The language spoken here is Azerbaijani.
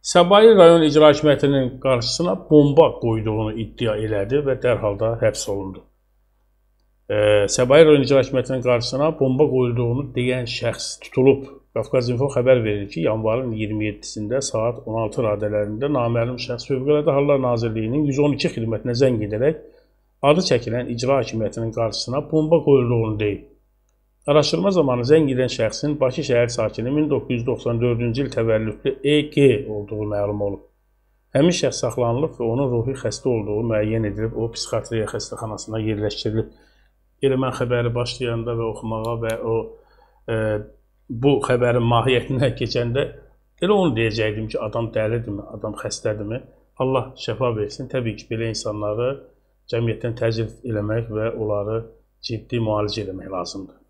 Səbail rayon icra hakimiyyətinin qarşısına bomba qoyduğunu iddia elədi və dərhal da həbs olundu. E, Səbail rayon icra hakimiyyətinin qarşısına bomba qoyulduğunu deyən şəxs tutulub. Qafqaz Info xəbər verir ki, yanvarın 27-sində saat 16 radələrində naməlum şəxs Fövqəladə Hallar Nazirliyinin 112 xidmətinə zəng edərək adı çəkilən icra hakimiyyətinin qarşısına bomba qoyulduğunu deyib. Araşdırma zamanı zəng edən şəxsin Bakı şəhər sakini 1994-cü il təvəllüdlü EG olduğu məlum olub. Həmin şəxs saxlanılıb və onun ruhi xəstə olduğu müəyyən edilib, o psixiatriya xəstəxanasına yerləşdirilib. Elə mən xəbəri başlayanda və oxumağa və o e, bu xəbərin mahiyyətinə keçəndə elə onu deyəcəkdim ki, adam dəlidirmi, adam xəstədirmi? Allah şəfa versin. Təbii ki, belə insanları cəmiyyətdən təcrid eləmək və onları ciddi müalicə eləmək lazımdır.